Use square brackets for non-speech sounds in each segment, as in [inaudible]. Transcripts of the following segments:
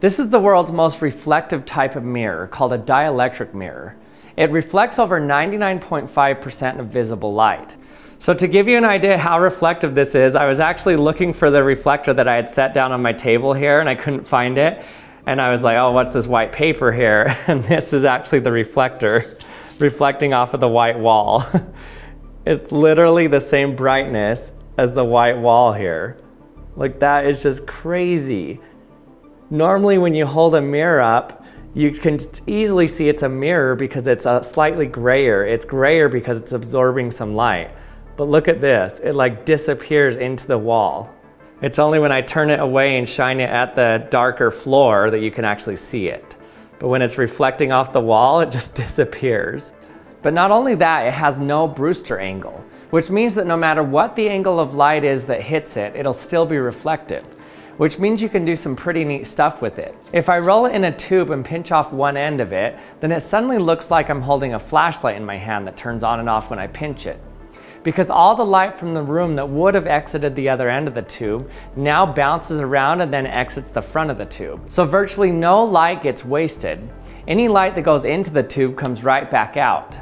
This is the world's most reflective type of mirror called a dielectric mirror. It reflects over 99.5% of visible light. So to give you an idea how reflective this is, I was actually looking for the reflector that I had set down on my table here and I couldn't find it. And I was like, oh, what's this white paper here? [laughs] And this is actually the reflector reflecting off of the white wall. [laughs] it's literally the same brightness as the white wall here. Like that is just crazy. Normally when you hold a mirror up, you can easily see it's a mirror because it's a slightly grayer. It's grayer because it's absorbing some light. But look at this, it like disappears into the wall. It's only when I turn it away and shine it at the darker floor that you can actually see it. But when it's reflecting off the wall, it just [laughs] disappears. But not only that, it has no Brewster angle, which means that no matter what the angle of light is that hits it, it'll still be reflective, which means you can do some pretty neat stuff with it. If I roll it in a tube and pinch off one end of it, then it suddenly looks like I'm holding a flashlight in my hand that turns on and off when I pinch it because all the light from the room that would have exited the other end of the tube now bounces around and then exits the front of the tube. So virtually no light gets wasted. Any light that goes into the tube comes right back out.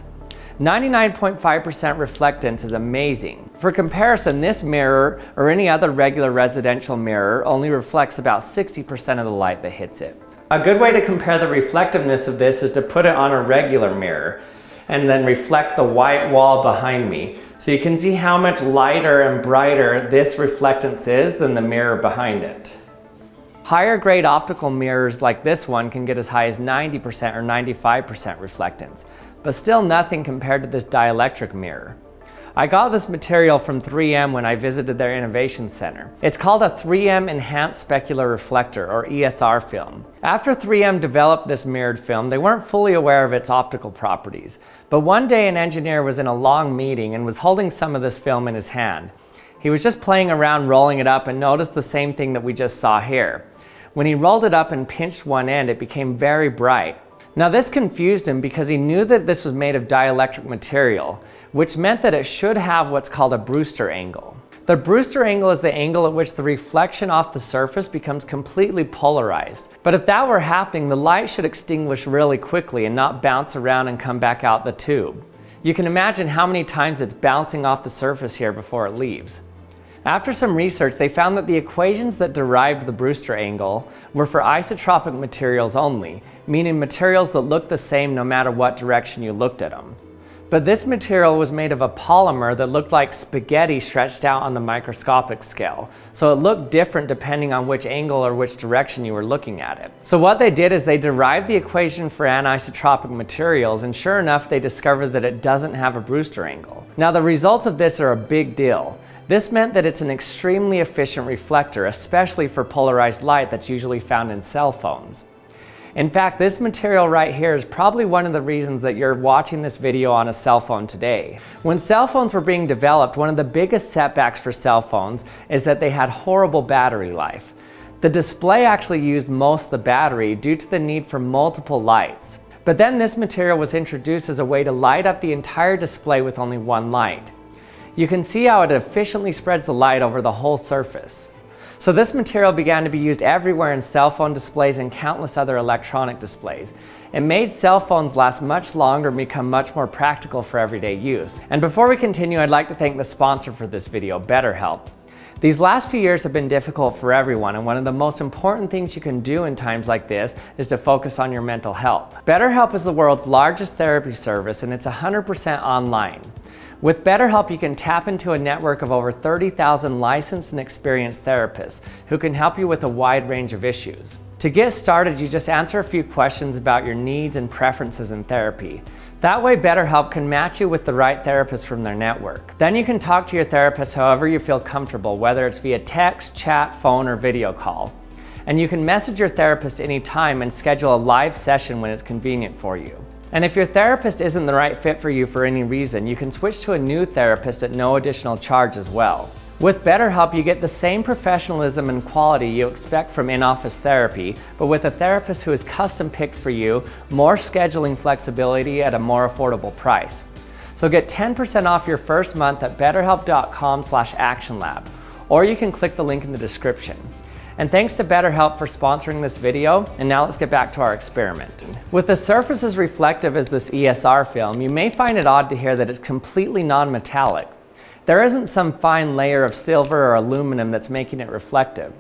99.5% reflectance is amazing. For comparison, this mirror or any other regular residential mirror only reflects about 60% of the light that hits it. A good way to compare the reflectiveness of this is to put it on a regular mirror and then reflect the white wall behind me. So you can see how much lighter and brighter this reflectance is than the mirror behind it. Higher grade optical mirrors like this one can get as high as 90% or 95% reflectance, but still nothing compared to this dielectric mirror. I got this material from 3M when I visited their innovation center. It's called a 3M Enhanced Specular Reflector or ESR film. After 3M developed this mirrored film, they weren't fully aware of its optical properties. But one day an engineer was in a long meeting and was holding some of this film in his hand. He was just playing around rolling it up and noticed the same thing that we just saw here. When he rolled it up and pinched one end, it became very bright. Now this confused him because he knew that this was made of dielectric material, which meant that it should have what's called a Brewster angle. The Brewster angle is the angle at which the reflection off the surface becomes completely polarized. But if that were happening, the light should extinguish really quickly and not bounce around and come back out the tube. You can imagine how many times it's bouncing off the surface here before it leaves. After some research, they found that the equations that derived the Brewster angle were for isotropic materials only, meaning materials that look the same no matter what direction you looked at them. But this material was made of a polymer that looked like spaghetti stretched out on the microscopic scale. So it looked different depending on which angle or which direction you were looking at it. So what they did is they derived the equation for anisotropic materials and sure enough they discovered that it doesn't have a Brewster angle. Now the results of this are a big deal. This meant that it's an extremely efficient reflector, especially for polarized light that's usually found in cell phones. In fact, this material right here is probably one of the reasons that you're watching this video on a cell phone today. When cell phones were being developed, one of the biggest setbacks for cell phones is that they had horrible battery life. The display actually used most of the battery due to the need for multiple lights. But then this material was introduced as a way to light up the entire display with only one light. You can see how it efficiently spreads the light over the whole surface. So this material began to be used everywhere in cell phone displays and countless other electronic displays. It made cell phones last much longer and become much more practical for everyday use. And before we continue, I'd like to thank the sponsor for this video, BetterHelp. These last few years have been difficult for everyone, and one of the most important things you can do in times like this is to focus on your mental health. BetterHelp is the world's largest therapy service, and it's 100% online. With BetterHelp, you can tap into a network of over 30,000 licensed and experienced therapists who can help you with a wide range of issues. To get started, you just answer a few questions about your needs and preferences in therapy. That way, BetterHelp can match you with the right therapist from their network. Then you can talk to your therapist however you feel comfortable, whether it's via text, chat, phone, or video call. And you can message your therapist anytime and schedule a live session when it's convenient for you. And if your therapist isn't the right fit for you for any reason, you can switch to a new therapist at no additional charge as well. With BetterHelp, you get the same professionalism and quality you expect from in-office therapy, but with a therapist who is custom picked for you, more scheduling flexibility at a more affordable price. So get 10% off your first month at betterhelp.com slash actionlab, or you can click the link in the description. And thanks to BetterHelp for sponsoring this video, and now let's get back to our experiment. With the surface as reflective as this ESR film, you may find it odd to hear that it's completely non-metallic. There isn't some fine layer of silver or aluminum that's making it reflective.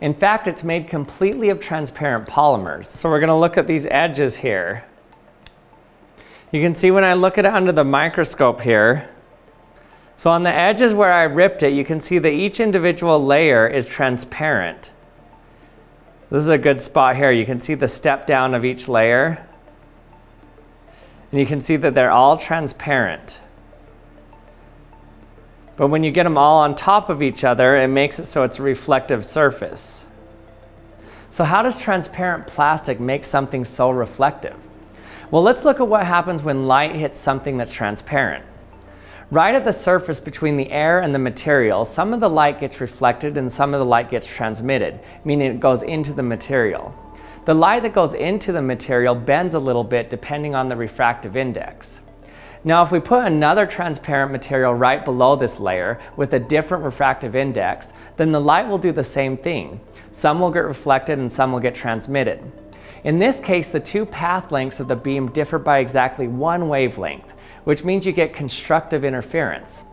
In fact, it's made completely of transparent polymers. So we're gonna look at these edges here. You can see when I look at it under the microscope here, so on the edges where I ripped it, you can see that each individual layer is transparent. This is a good spot here. You can see the step down of each layer. And you can see that they're all transparent. But when you get them all on top of each other, it makes it so it's a reflective surface. So how does transparent plastic make something so reflective? Well, let's look at what happens when light hits something that's transparent. Right at the surface between the air and the material, some of the light gets reflected and some of the light gets transmitted, meaning it goes into the material. The light that goes into the material bends a little bit depending on the refractive index. Now if we put another transparent material right below this layer with a different refractive index, then the light will do the same thing. Some will get reflected and some will get transmitted. In this case, the two path lengths of the beam differ by exactly one wavelength, which means you get constructive interference.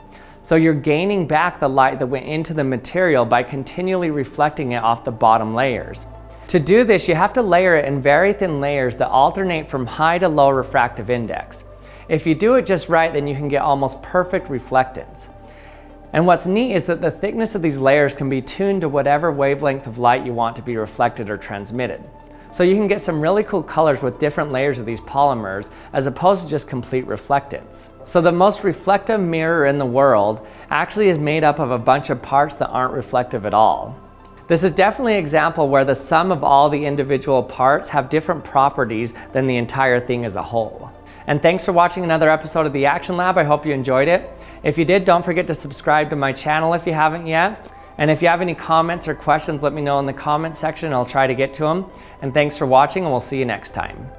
So you're gaining back the light that went into the material by continually reflecting it off the bottom layers. To do this, you have to layer it in very thin layers that alternate from high to low refractive index. If you do it just right, then you can get almost perfect reflectance. And what's neat is that the thickness of these layers can be tuned to whatever wavelength of light you want to be reflected or transmitted. So you can get some really cool colors with different layers of these polymers as opposed to just complete reflectance. So the most reflective mirror in the world actually is made up of a bunch of parts that aren't reflective at all. This is definitely an example where the sum of all the individual parts have different properties than the entire thing as a whole. And thanks for watching another episode of the Action Lab. I hope you enjoyed it. If you did, don't forget to subscribe to my channel if you haven't yet. And if you have any comments or questions, let me know in the comments section. I'll try to get to them. And thanks for watching and we'll see you next time.